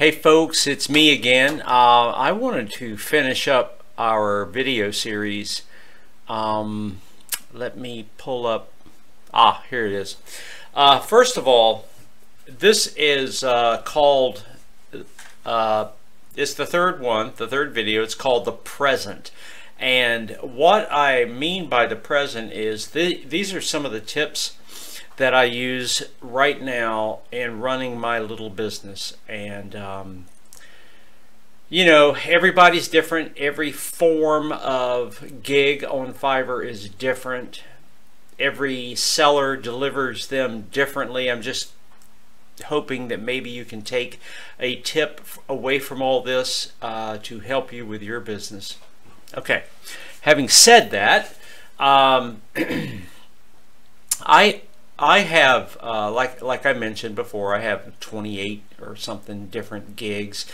Hey folks, it's me again. Uh, I wanted to finish up our video series. Um, let me pull up. Ah, here it is. Uh, first of all, this is uh, called, uh, it's the third one, the third video. It's called The Present. And what I mean by the present is th these are some of the tips that I use right now in running my little business. And, um, you know, everybody's different. Every form of gig on Fiverr is different. Every seller delivers them differently. I'm just hoping that maybe you can take a tip away from all this uh, to help you with your business. Okay, having said that, um, I I have, uh, like like I mentioned before, I have 28 or something different gigs.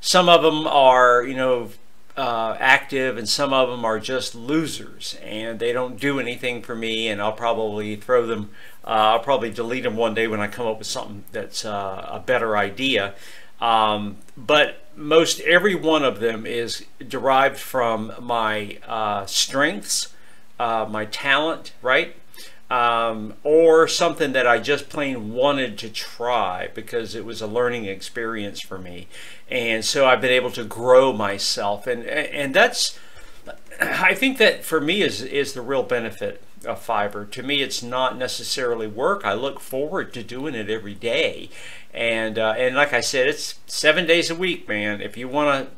Some of them are, you know, uh, active, and some of them are just losers, and they don't do anything for me. And I'll probably throw them. Uh, I'll probably delete them one day when I come up with something that's uh, a better idea. Um, but most every one of them is derived from my uh, strengths, uh, my talent, right? Um, or something that I just plain wanted to try because it was a learning experience for me. And so I've been able to grow myself. And, and that's, I think that for me is, is the real benefit of Fiverr. To me, it's not necessarily work. I look forward to doing it every day. And, uh, and like I said, it's seven days a week, man. If you want to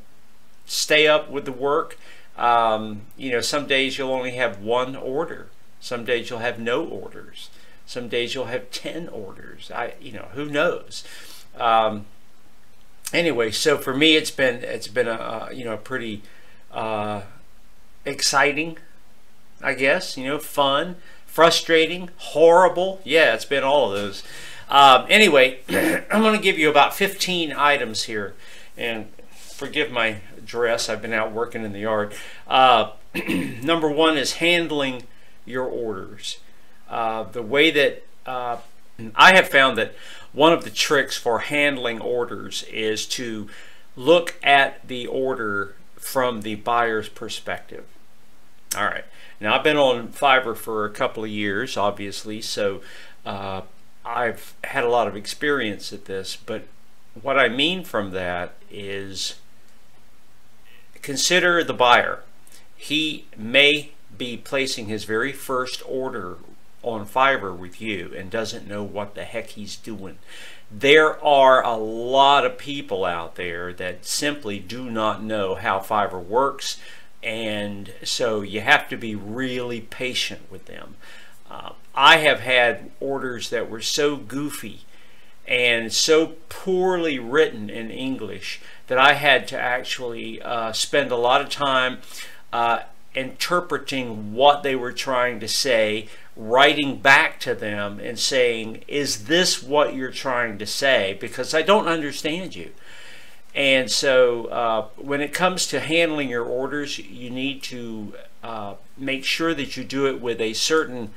stay up with the work, um, you know, some days you'll only have one order some days you'll have no orders. Some days you'll have 10 orders. I, you know, who knows? Um, anyway, so for me, it's been, it's been a, you know, a pretty, uh, exciting, I guess, you know, fun, frustrating, horrible. Yeah, it's been all of those. Um, anyway, I'm going to give you about 15 items here. And forgive my dress. I've been out working in the yard. Uh, number one is handling your orders. Uh, the way that uh, I have found that one of the tricks for handling orders is to look at the order from the buyer's perspective. All right. Now I've been on Fiverr for a couple of years, obviously, so uh, I've had a lot of experience at this. But what I mean from that is consider the buyer. He may be placing his very first order on Fiverr with you and doesn't know what the heck he's doing. There are a lot of people out there that simply do not know how Fiverr works and so you have to be really patient with them. Uh, I have had orders that were so goofy and so poorly written in English that I had to actually uh, spend a lot of time uh, interpreting what they were trying to say, writing back to them and saying, Is this what you're trying to say? Because I don't understand you. And so uh, when it comes to handling your orders, you need to uh, make sure that you do it with a certain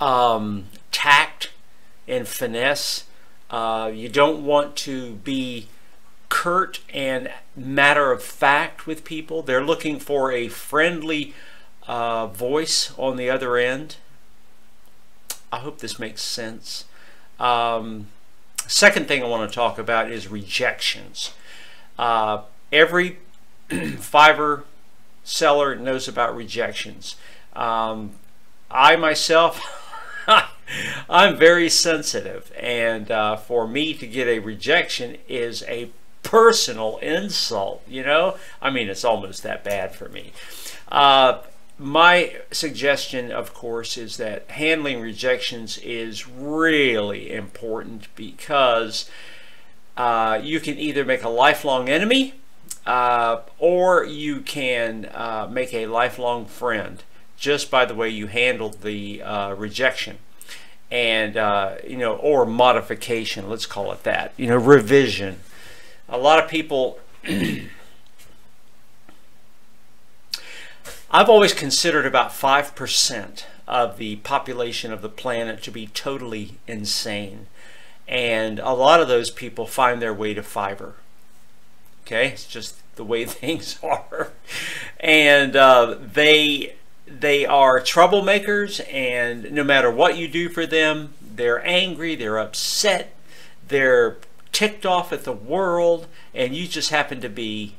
um, tact and finesse. Uh, you don't want to be curt and matter of fact with people. They're looking for a friendly uh, voice on the other end. I hope this makes sense. Um, second thing I want to talk about is rejections. Uh, every Fiverr seller knows about rejections. Um, I myself, I'm very sensitive, and uh, for me to get a rejection is a personal insult, you know? I mean, it's almost that bad for me. Uh, my suggestion, of course, is that handling rejections is really important because uh, you can either make a lifelong enemy uh, or you can uh, make a lifelong friend just by the way you handled the uh, rejection and uh, you know or modification let's call it that you know revision a lot of people I've always considered about 5% of the population of the planet to be totally insane. And a lot of those people find their way to Fiverr. Okay, it's just the way things are. And uh, they they are troublemakers, and no matter what you do for them, they're angry, they're upset, they're ticked off at the world, and you just happen to be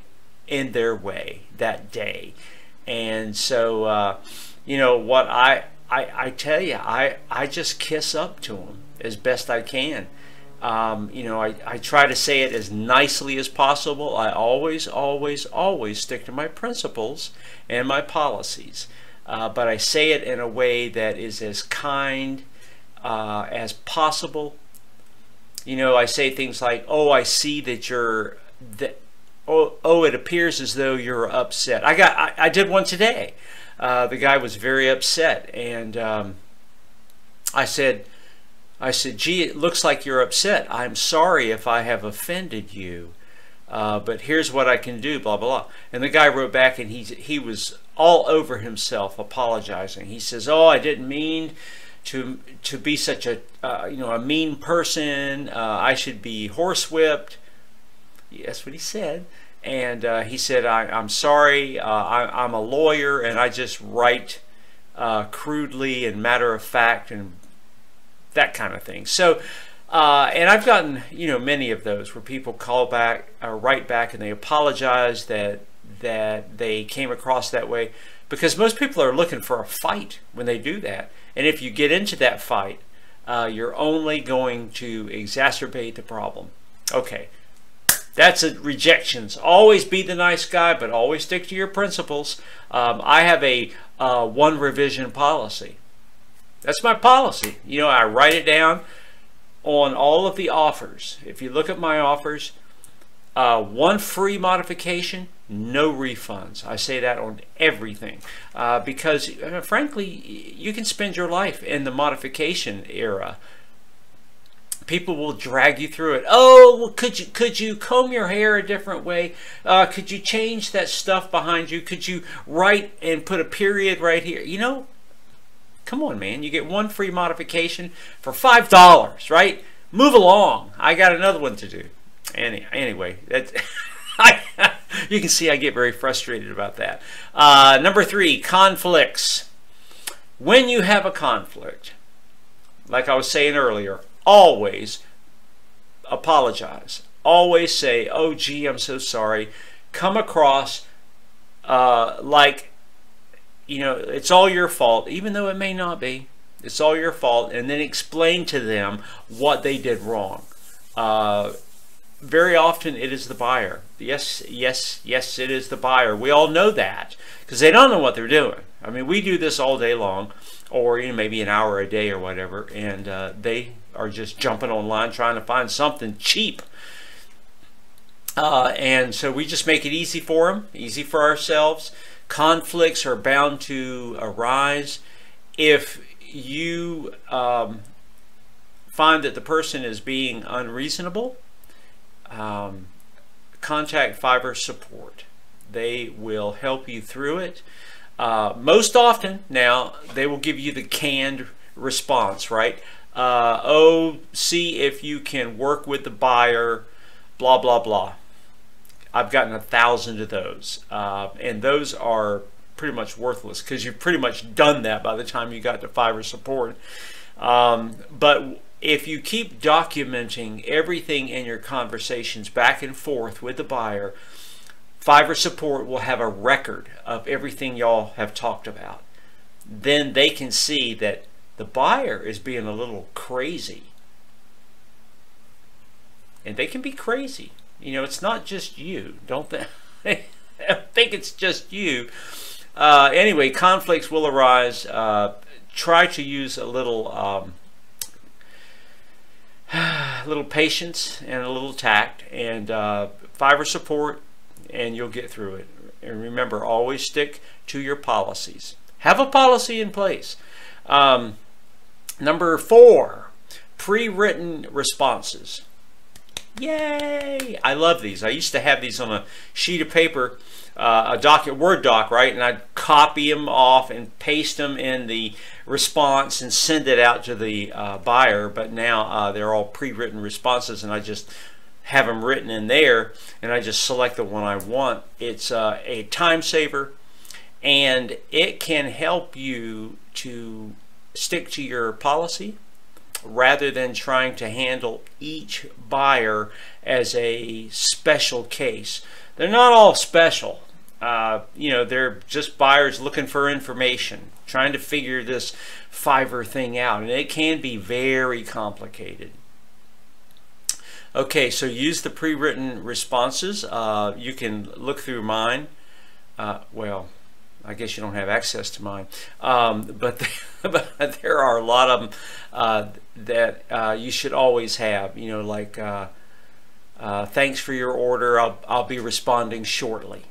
in their way that day. And so, uh, you know, what I, I, I tell you, I, I just kiss up to them as best I can. Um, you know, I, I try to say it as nicely as possible. I always, always, always stick to my principles and my policies. Uh, but I say it in a way that is as kind uh, as possible. You know, I say things like, "Oh, I see that you're that. Oh, oh, it appears as though you're upset." I got, I, I did one today. Uh, the guy was very upset, and um, I said, I said, "Gee, it looks like you're upset. I'm sorry if I have offended you." Uh, but here's what I can do, blah, blah, blah. And the guy wrote back and he, he was all over himself apologizing. He says, oh, I didn't mean to, to be such a, uh, you know, a mean person. Uh, I should be horsewhipped. That's what he said. And uh, he said, I, am sorry, uh, I, am a lawyer and I just write uh, crudely and matter of fact and that kind of thing. So, uh, and I've gotten, you know, many of those where people call back, write back, and they apologize that that they came across that way, because most people are looking for a fight when they do that. And if you get into that fight, uh, you're only going to exacerbate the problem. Okay, that's a rejections. Always be the nice guy, but always stick to your principles. Um, I have a uh, one revision policy. That's my policy. You know, I write it down on all of the offers. If you look at my offers, uh, one free modification, no refunds. I say that on everything uh, because, uh, frankly, you can spend your life in the modification era. People will drag you through it. Oh, well, could you could you comb your hair a different way? Uh, could you change that stuff behind you? Could you write and put a period right here? You know, Come on, man. You get one free modification for $5, right? Move along. I got another one to do. Any, anyway, that's. I, you can see I get very frustrated about that. Uh, number three, conflicts. When you have a conflict, like I was saying earlier, always apologize. Always say, oh, gee, I'm so sorry. Come across uh, like you know, it's all your fault, even though it may not be. It's all your fault, and then explain to them what they did wrong. Uh, very often it is the buyer. Yes, yes, yes, it is the buyer. We all know that because they don't know what they're doing. I mean, we do this all day long, or you know, maybe an hour a day or whatever, and uh, they are just jumping online trying to find something cheap. Uh, and so we just make it easy for them, easy for ourselves conflicts are bound to arise. If you um, find that the person is being unreasonable, um, contact Fiverr support. They will help you through it. Uh, most often now, they will give you the canned response, right? Uh, oh, see if you can work with the buyer, blah, blah, blah. I've gotten a thousand of those, uh, and those are pretty much worthless because you've pretty much done that by the time you got to Fiverr support. Um, but if you keep documenting everything in your conversations back and forth with the buyer, Fiverr support will have a record of everything y'all have talked about. Then they can see that the buyer is being a little crazy. And they can be crazy. You know, it's not just you. Don't th think it's just you. Uh, anyway, conflicts will arise. Uh, try to use a little, um, little patience and a little tact, and uh, Fiverr support, and you'll get through it. And remember, always stick to your policies. Have a policy in place. Um, number four, pre-written responses. Yay! I love these. I used to have these on a sheet of paper, uh, a doc, a Word doc, right? And I'd copy them off and paste them in the response and send it out to the uh, buyer. But now uh, they're all pre-written responses, and I just have them written in there, and I just select the one I want. It's uh, a time saver, and it can help you to stick to your policy rather than trying to handle each buyer as a special case. They're not all special. Uh, you know, they're just buyers looking for information, trying to figure this Fiverr thing out, and it can be very complicated. Okay, so use the pre-written responses. Uh, you can look through mine. Uh, well, I guess you don't have access to mine, um, but, but there are a lot of them uh, that uh, you should always have. You know, like uh, uh, thanks for your order. I'll I'll be responding shortly.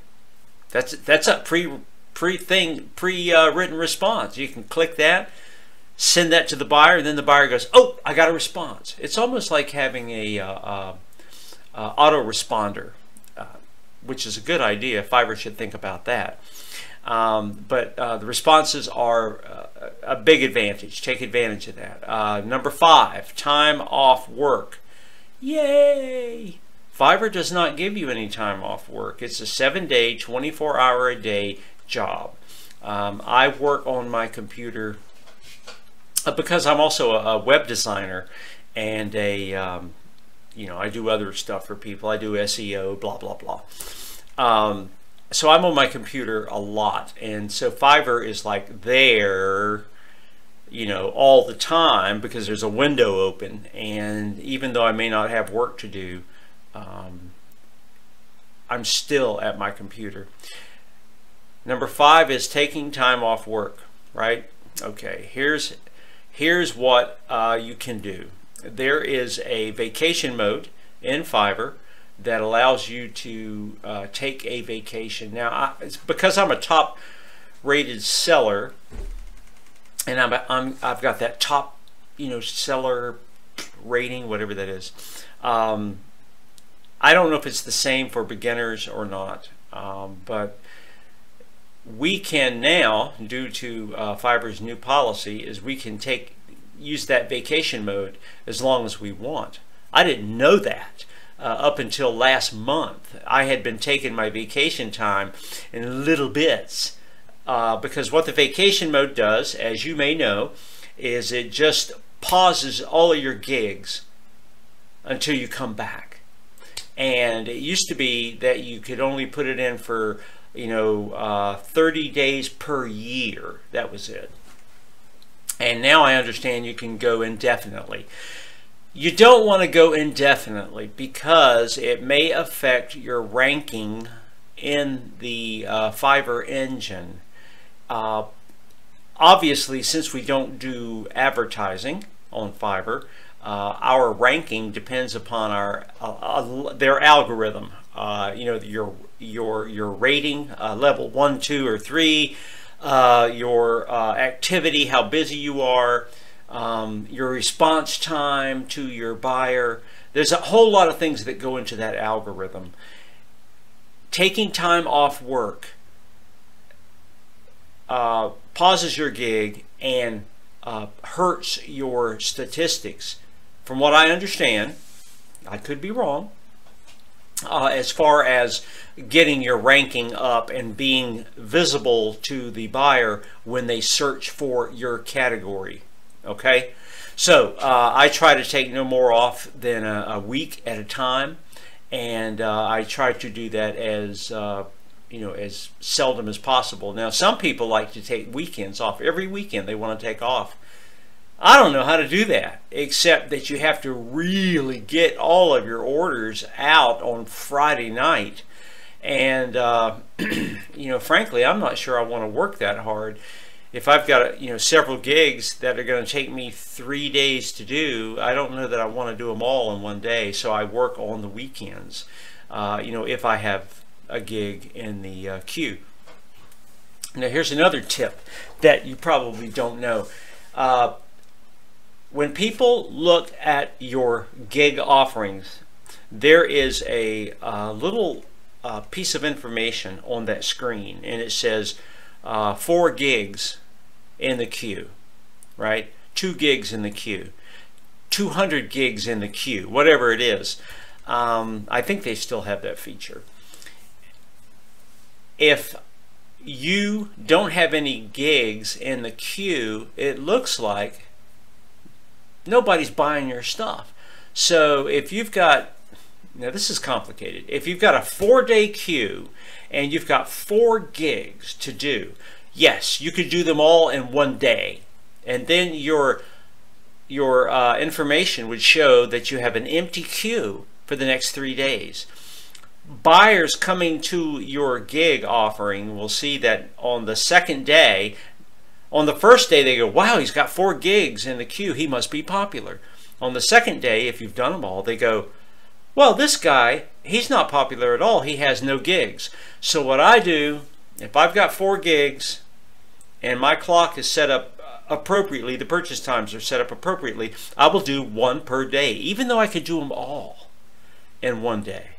That's that's a pre pre thing pre uh, written response. You can click that, send that to the buyer, and then the buyer goes, "Oh, I got a response." It's almost like having a uh, autoresponder, which is a good idea. Fiverr should think about that. Um, but uh, the responses are uh, a big advantage. Take advantage of that. Uh, number five, time off work. Yay! Fiverr does not give you any time off work. It's a seven day, 24 hour a day job. Um, I work on my computer uh, because I'm also a, a web designer and a, um, you know, I do other stuff for people. I do SEO, blah, blah, blah. Um, so I'm on my computer a lot, and so Fiverr is like there, you know, all the time because there's a window open, and even though I may not have work to do, um, I'm still at my computer. Number five is taking time off work, right? Okay, here's here's what uh, you can do. There is a vacation mode in Fiverr that allows you to uh, take a vacation. Now, I, because I'm a top rated seller and I'm, I'm, I've got that top, you know, seller rating, whatever that is. Um, I don't know if it's the same for beginners or not, um, but we can now, due to uh, Fiverr's new policy, is we can take use that vacation mode as long as we want. I didn't know that uh, up until last month. I had been taking my vacation time in little bits uh, because what the vacation mode does, as you may know, is it just pauses all of your gigs until you come back. And it used to be that you could only put it in for, you know, uh, 30 days per year. That was it. And now I understand you can go indefinitely. You don't want to go indefinitely because it may affect your ranking in the uh, Fiverr engine. Uh, obviously, since we don't do advertising on Fiverr, uh, our ranking depends upon our uh, uh, their algorithm. Uh, you know your your your rating level one, two, or three, your activity, how busy you are um, your response time to your buyer. There's a whole lot of things that go into that algorithm. Taking time off work uh, pauses your gig and uh, hurts your statistics. From what I understand, I could be wrong, uh, as far as getting your ranking up and being visible to the buyer when they search for your category. Okay, so uh, I try to take no more off than a, a week at a time, and uh, I try to do that as uh, you know as seldom as possible. Now, some people like to take weekends off. Every weekend they want to take off. I don't know how to do that, except that you have to really get all of your orders out on Friday night. And, uh, you know, frankly, I'm not sure I want to work that hard if I've got you know several gigs that are going to take me three days to do, I don't know that I want to do them all in one day. So I work on the weekends. Uh, you know, if I have a gig in the uh, queue. Now here's another tip that you probably don't know. Uh, when people look at your gig offerings, there is a, a little uh, piece of information on that screen, and it says uh, four gigs in the queue, right? Two gigs in the queue, 200 gigs in the queue, whatever it is. Um, I think they still have that feature. If you don't have any gigs in the queue, it looks like nobody's buying your stuff. So if you've got, now this is complicated, if you've got a four day queue and you've got four gigs to do, yes, you could do them all in one day. And then your, your uh, information would show that you have an empty queue for the next three days buyers coming to your gig offering will see that on the second day, on the first day, they go, wow, he's got four gigs in the queue. He must be popular. On the second day, if you've done them all, they go, well, this guy, he's not popular at all. He has no gigs. So what I do, if I've got four gigs and my clock is set up appropriately, the purchase times are set up appropriately, I will do one per day, even though I could do them all in one day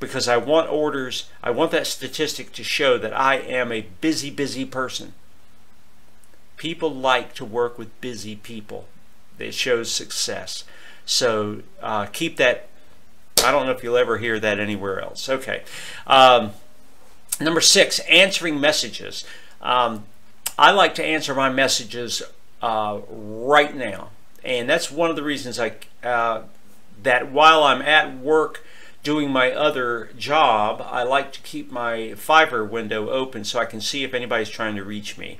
because I want orders, I want that statistic to show that I am a busy, busy person. People like to work with busy people. It shows success. So uh, keep that. I don't know if you'll ever hear that anywhere else. Okay. Um, number six, answering messages. Um, I like to answer my messages uh, right now. And that's one of the reasons I uh, that while I'm at work doing my other job, I like to keep my Fiverr window open so I can see if anybody's trying to reach me.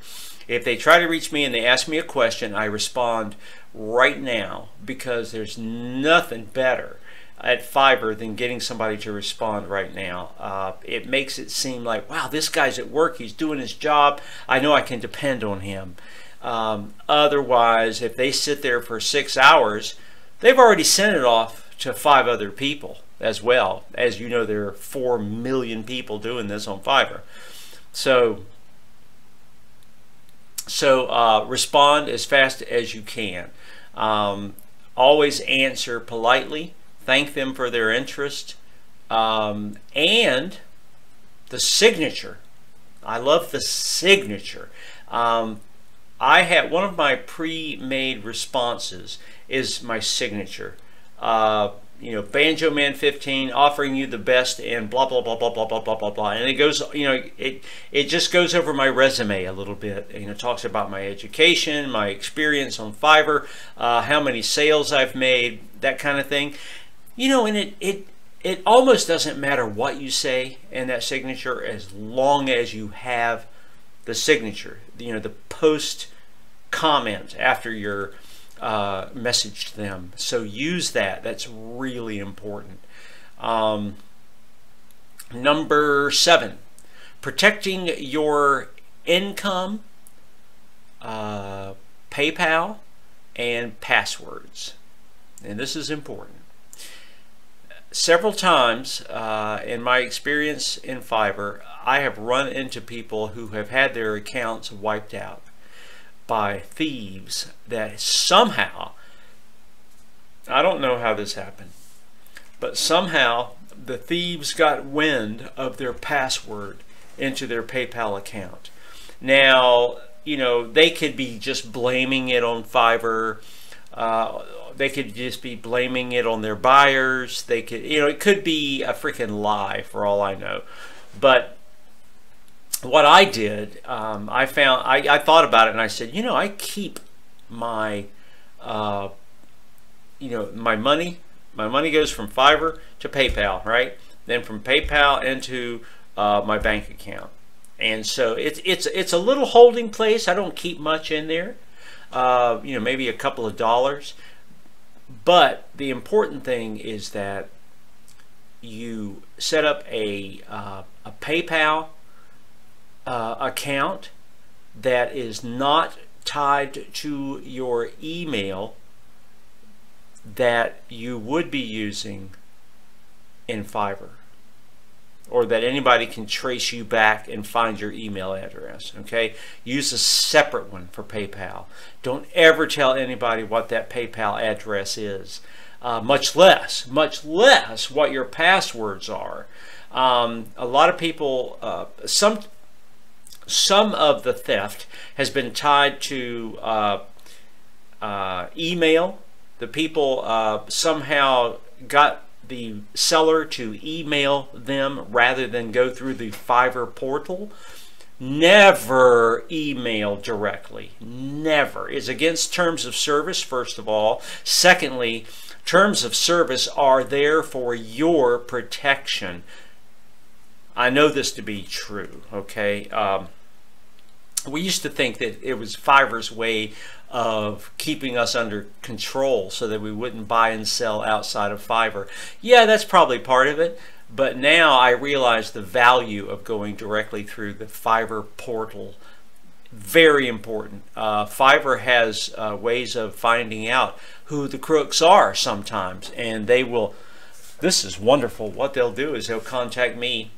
If they try to reach me and they ask me a question, I respond right now because there's nothing better at Fiverr than getting somebody to respond right now. Uh, it makes it seem like, wow, this guy's at work, he's doing his job, I know I can depend on him. Um, otherwise, if they sit there for six hours, they've already sent it off to five other people as well. As you know, there are 4 million people doing this on Fiverr. So, so uh, respond as fast as you can. Um, always answer politely. Thank them for their interest. Um, and the signature. I love the signature. Um, I have one of my pre-made responses is my signature. Uh, you know, Banjo Man 15 offering you the best and blah blah blah blah blah blah blah blah blah. And it goes, you know, it it just goes over my resume a little bit. You know, talks about my education, my experience on Fiverr, uh, how many sales I've made, that kind of thing. You know, and it it it almost doesn't matter what you say in that signature as long as you have the signature. You know, the post comment after your uh, message to them. So use that. That's really important. Um, number seven, protecting your income, uh, PayPal, and passwords. And this is important. Several times uh, in my experience in Fiverr, I have run into people who have had their accounts wiped out by thieves that somehow, I don't know how this happened, but somehow the thieves got wind of their password into their PayPal account. Now, you know, they could be just blaming it on Fiverr. Uh, they could just be blaming it on their buyers. They could, you know, it could be a freaking lie for all I know. But what I did, um, I found, I, I, thought about it and I said, you know, I keep my, uh, you know, my money, my money goes from Fiverr to PayPal, right? Then from PayPal into uh, my bank account. And so it's, it's, it's a little holding place. I don't keep much in there, uh, you know, maybe a couple of dollars. But the important thing is that you set up a, uh, a PayPal uh, account that is not tied to your email that you would be using in Fiverr or that anybody can trace you back and find your email address okay? Use a separate one for PayPal. Don't ever tell anybody what that PayPal address is. Uh, much less, much less what your passwords are. Um, a lot of people, uh, some some of the theft has been tied to uh, uh, email. The people uh, somehow got the seller to email them rather than go through the Fiverr portal. Never email directly. Never. Is against terms of service, first of all. Secondly, terms of service are there for your protection. I know this to be true, okay? Um, we used to think that it was Fiverr's way of keeping us under control so that we wouldn't buy and sell outside of Fiverr. Yeah, that's probably part of it, but now I realize the value of going directly through the Fiverr portal. Very important. Uh, Fiverr has uh, ways of finding out who the crooks are sometimes, and they will. This is wonderful. What they'll do is they'll contact me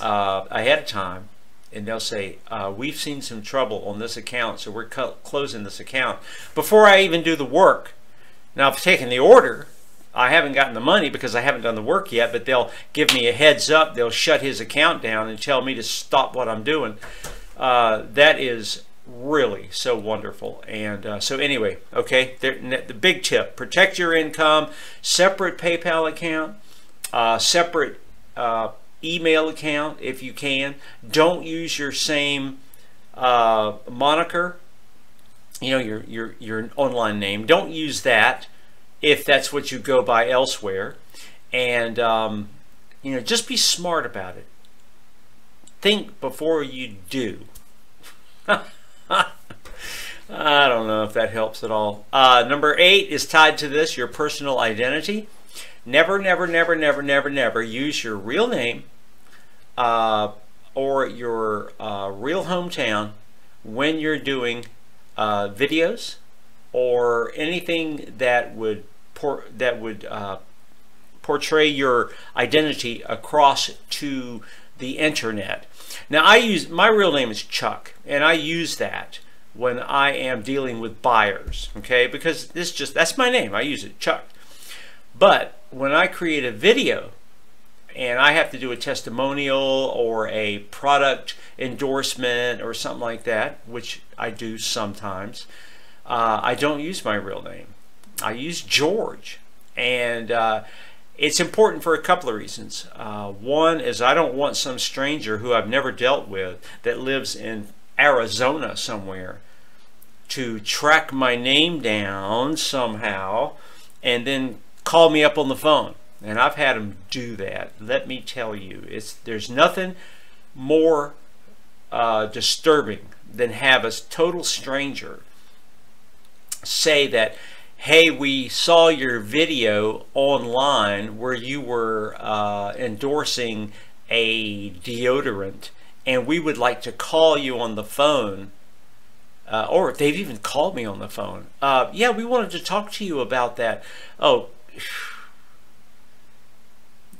uh, ahead of time and they'll say, uh, we've seen some trouble on this account, so we're closing this account. Before I even do the work, now I've taken the order, I haven't gotten the money because I haven't done the work yet, but they'll give me a heads up, they'll shut his account down and tell me to stop what I'm doing. Uh, that is really so wonderful. And uh, so anyway, okay, the big tip, protect your income, separate PayPal account, uh, separate uh, email account if you can. Don't use your same uh, moniker, you know, your, your, your online name. Don't use that if that's what you go by elsewhere. And, um, you know, just be smart about it. Think before you do. I don't know if that helps at all. Uh, number eight is tied to this, your personal identity. Never, never, never, never, never, never use your real name uh, or your uh, real hometown when you're doing uh, videos or anything that would that would uh, portray your identity across to the internet. Now I use my real name is Chuck and I use that when I am dealing with buyers okay? Because this just that's my name. I use it Chuck but when I create a video and I have to do a testimonial or a product endorsement or something like that, which I do sometimes, uh, I don't use my real name. I use George. And uh, it's important for a couple of reasons. Uh, one is I don't want some stranger who I've never dealt with that lives in Arizona somewhere to track my name down somehow and then call me up on the phone and I've had them do that. Let me tell you, it's there's nothing more uh, disturbing than have a total stranger say that, hey, we saw your video online where you were uh, endorsing a deodorant, and we would like to call you on the phone. Uh, or they've even called me on the phone. Uh, yeah, we wanted to talk to you about that. Oh,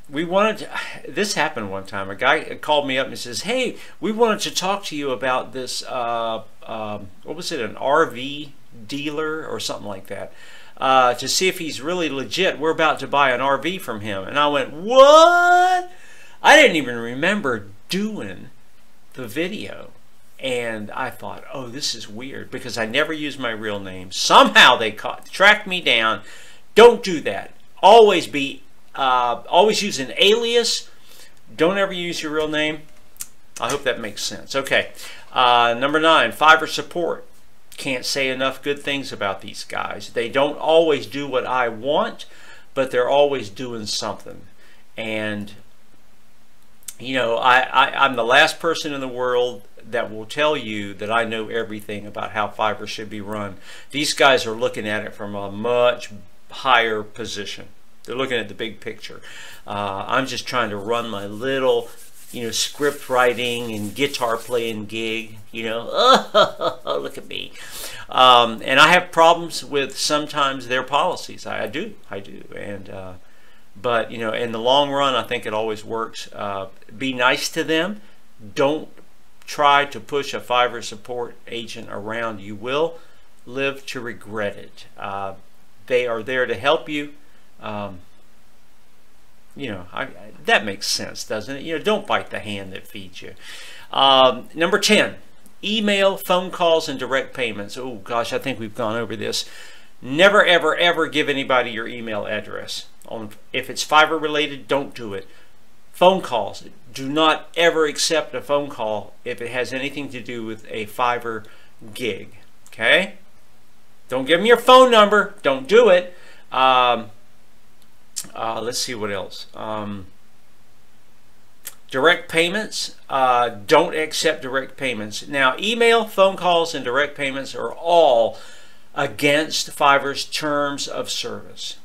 we wanted to, this happened one time. A guy called me up and says, "Hey, we wanted to talk to you about this. Uh, um, what was it? An RV dealer or something like that." Uh, to see if he's really legit. We're about to buy an RV from him. And I went, What? I didn't even remember doing the video. And I thought, Oh, this is weird because I never use my real name. Somehow they caught, tracked me down. Don't do that. Always be uh, always use an alias. Don't ever use your real name. I hope that makes sense. Okay. Uh, number nine, Fiverr support. Can't say enough good things about these guys. They don't always do what I want, but they're always doing something. And, you know, I, I, I'm the last person in the world that will tell you that I know everything about how Fiverr should be run. These guys are looking at it from a much higher position. They're looking at the big picture. Uh, I'm just trying to run my little, you know, script writing and guitar playing gig. You know, look at me. Um, and I have problems with sometimes their policies. I, I do, I do. And uh, but you know, in the long run, I think it always works. Uh, be nice to them. Don't try to push a Fiverr support agent around. You will live to regret it. Uh, they are there to help you Um, you know, I, that makes sense, doesn't it? You know, don't bite the hand that feeds you. Um, number 10, email, phone calls, and direct payments. Oh, gosh, I think we've gone over this. Never, ever, ever give anybody your email address. On, if it's Fiverr related, don't do it. Phone calls. Do not ever accept a phone call if it has anything to do with a Fiverr gig. Okay? Don't give them your phone number. Don't do it. Um, uh, let's see what else. Um, direct payments. Uh, don't accept direct payments. Now, email, phone calls, and direct payments are all against Fiverr's terms of service.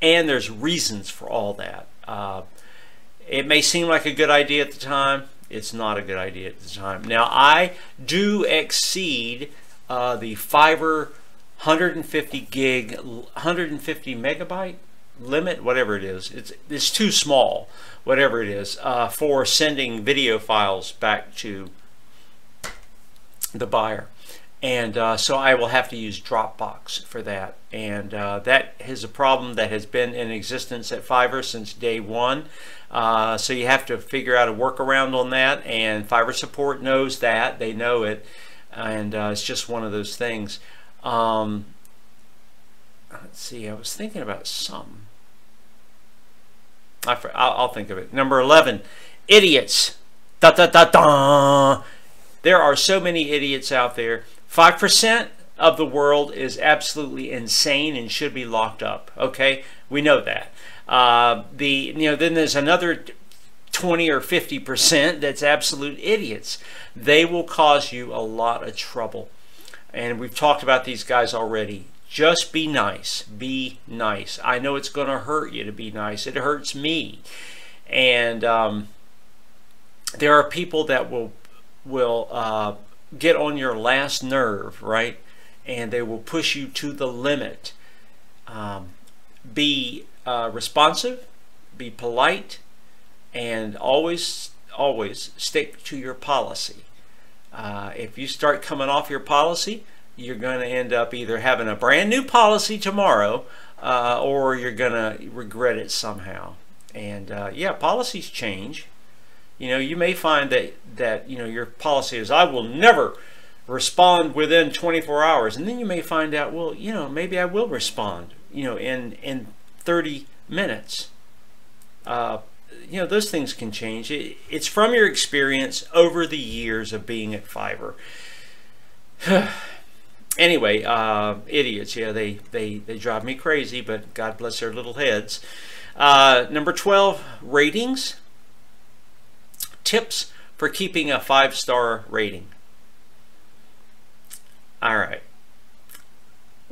And there's reasons for all that. Uh, it may seem like a good idea at the time. It's not a good idea at the time. Now, I do exceed uh, the Fiverr 150 gig, 150 megabyte limit, whatever it is. It's, it's too small, whatever it is, uh, for sending video files back to the buyer. And uh, so I will have to use Dropbox for that. And uh, that is a problem that has been in existence at Fiverr since day one. Uh, so you have to figure out a workaround on that. And Fiverr support knows that. They know it. And uh, it's just one of those things. Um, let's see, I was thinking about some. I, will think of it. Number 11, idiots. Da, da, da, da. There are so many idiots out there 5% of the world is absolutely insane and should be locked up. Okay, we know that. Uh, the you know then there's another 20 or 50 percent that's absolute idiots. They will cause you a lot of trouble, and we've talked about these guys already. Just be nice. Be nice. I know it's going to hurt you to be nice. It hurts me, and um, there are people that will will uh, get on your last nerve, right? And they will push you to the limit. Um, be uh, responsive, be polite, and always, always stick to your policy. Uh, if you start coming off your policy, you're going to end up either having a brand new policy tomorrow uh, or you're going to regret it somehow. And uh, yeah, policies change you know, you may find that, that you know, your policy is, I will never respond within 24 hours. And then you may find out, well, you know, maybe I will respond, you know, in, in 30 minutes. Uh, you know, those things can change. It, it's from your experience over the years of being at Fiverr. anyway, uh, idiots, yeah, they, they, they drive me crazy, but God bless their little heads. Uh, number 12, ratings tips for keeping a five star rating. All right.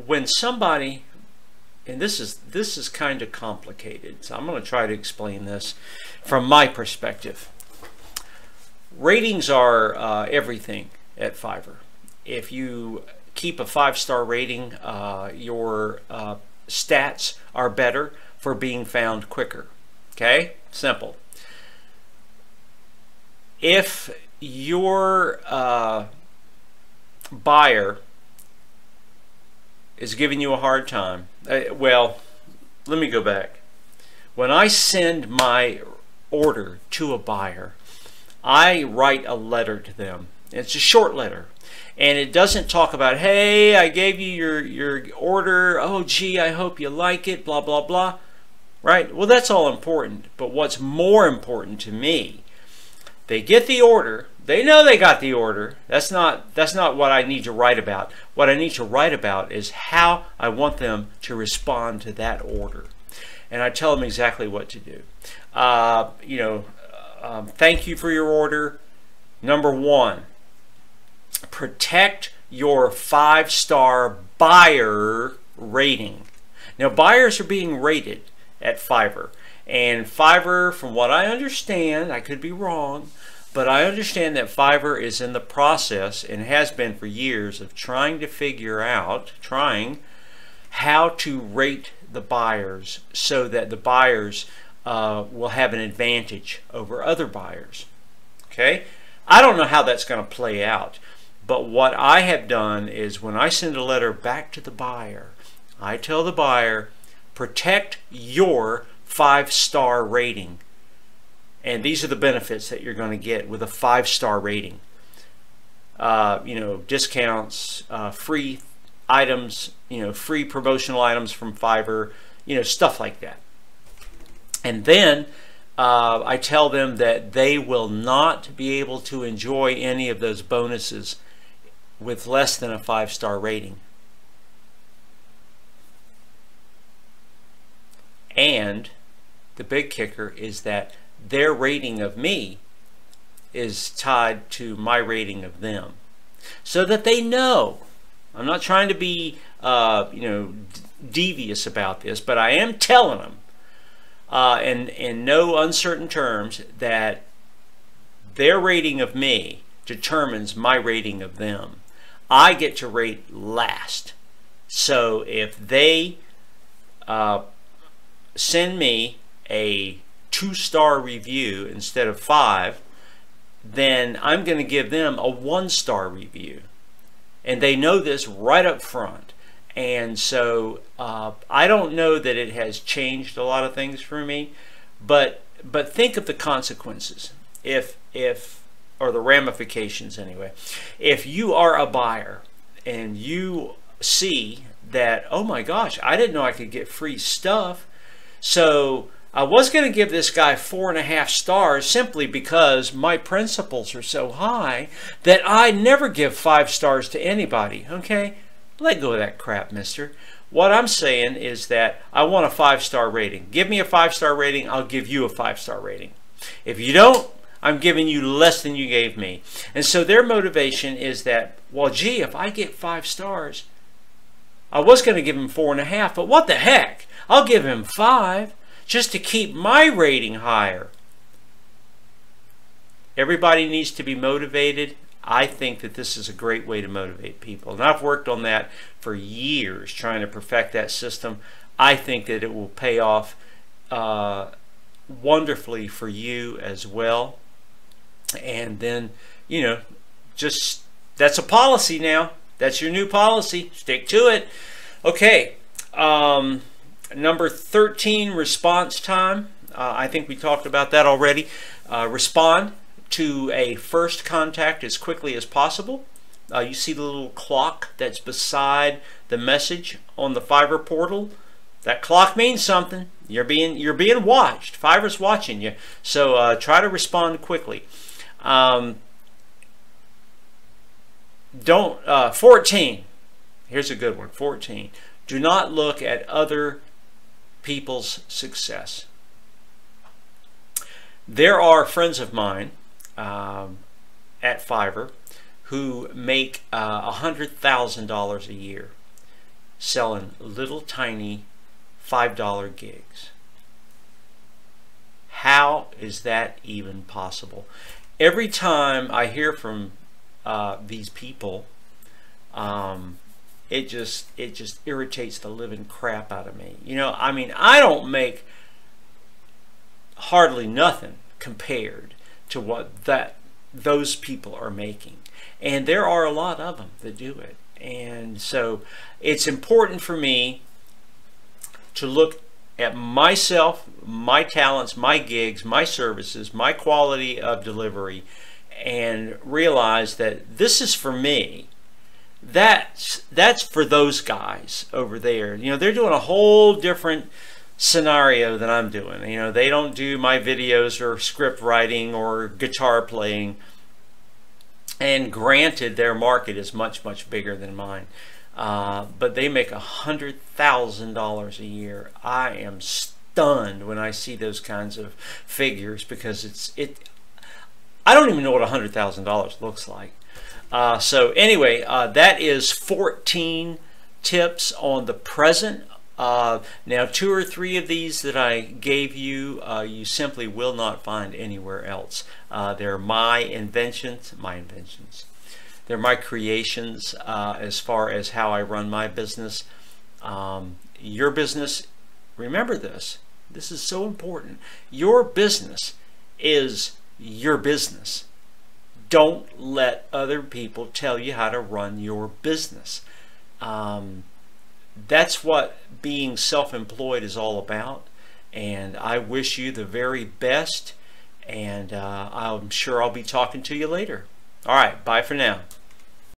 When somebody and this is this is kind of complicated, so I'm going to try to explain this from my perspective. Ratings are uh, everything at Fiverr. If you keep a five-star rating, uh, your uh, stats are better for being found quicker. Okay, simple if your uh, buyer is giving you a hard time, uh, well, let me go back. When I send my order to a buyer, I write a letter to them. It's a short letter. And it doesn't talk about, hey, I gave you your, your order. Oh, gee, I hope you like it, blah, blah, blah. Right? Well, that's all important. But what's more important to me they get the order. They know they got the order. That's not that's not what I need to write about. What I need to write about is how I want them to respond to that order, and I tell them exactly what to do. Uh, you know, um, thank you for your order. Number one, protect your five star buyer rating. Now, buyers are being rated at Fiverr. And Fiverr, from what I understand, I could be wrong, but I understand that Fiverr is in the process and has been for years of trying to figure out, trying how to rate the buyers so that the buyers uh, will have an advantage over other buyers. Okay? I don't know how that's going to play out, but what I have done is when I send a letter back to the buyer, I tell the buyer, protect your five star rating. And these are the benefits that you're going to get with a five star rating. Uh, you know, discounts, uh, free items, you know, free promotional items from Fiverr, you know, stuff like that. And then uh, I tell them that they will not be able to enjoy any of those bonuses with less than a five star rating. And the big kicker is that their rating of me is tied to my rating of them. So that they know. I'm not trying to be, uh, you know, devious about this, but I am telling them uh, in, in no uncertain terms that their rating of me determines my rating of them. I get to rate last. So if they uh, send me a two star review instead of five, then I'm going to give them a one star review. And they know this right up front. And so uh, I don't know that it has changed a lot of things for me, but but think of the consequences. If if or the ramifications anyway. If you are a buyer and you see that, oh my gosh, I didn't know I could get free stuff. So I was going to give this guy four and a half stars simply because my principles are so high that I never give five stars to anybody. Okay? Let go of that crap, mister. What I'm saying is that I want a five star rating. Give me a five star rating, I'll give you a five star rating. If you don't, I'm giving you less than you gave me. And so their motivation is that, well, gee, if I get five stars, I was going to give him four and a half, but what the heck? I'll give him five just to keep my rating higher. Everybody needs to be motivated. I think that this is a great way to motivate people. And I've worked on that for years, trying to perfect that system. I think that it will pay off uh, wonderfully for you as well. And then, you know, just that's a policy now. That's your new policy. Stick to it. Okay. Um, Number 13, response time. Uh, I think we talked about that already. Uh, respond to a first contact as quickly as possible. Uh, you see the little clock that's beside the message on the Fiverr portal. That clock means something. You're being you're being watched. Fiverr's watching you. So uh, try to respond quickly. Um, don't uh, 14. Here's a good one. 14. Do not look at other people's success. There are friends of mine um, at Fiverr who make uh, $100,000 a year selling little tiny $5 gigs. How is that even possible? Every time I hear from uh, these people, um, it just it just irritates the living crap out of me. You know, I mean, I don't make hardly nothing compared to what that those people are making. And there are a lot of them that do it. And so it's important for me to look at myself, my talents, my gigs, my services, my quality of delivery, and realize that this is for me that's that's for those guys over there. You know, they're doing a whole different scenario than I'm doing. You know, they don't do my videos or script writing or guitar playing. And granted, their market is much much bigger than mine. Uh, but they make a hundred thousand dollars a year. I am stunned when I see those kinds of figures because it's it. I don't even know what a hundred thousand dollars looks like. Uh, so anyway, uh, that is 14 tips on the present. Uh, now, two or three of these that I gave you, uh, you simply will not find anywhere else. Uh, they're my inventions, my inventions. They're my creations uh, as far as how I run my business. Um, your business, remember this, this is so important. Your business is your business. Don't let other people tell you how to run your business. Um, that's what being self-employed is all about. And I wish you the very best. And uh, I'm sure I'll be talking to you later. All right, bye for now.